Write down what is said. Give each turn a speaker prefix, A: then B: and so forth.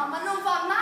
A: 妈妈弄饭吗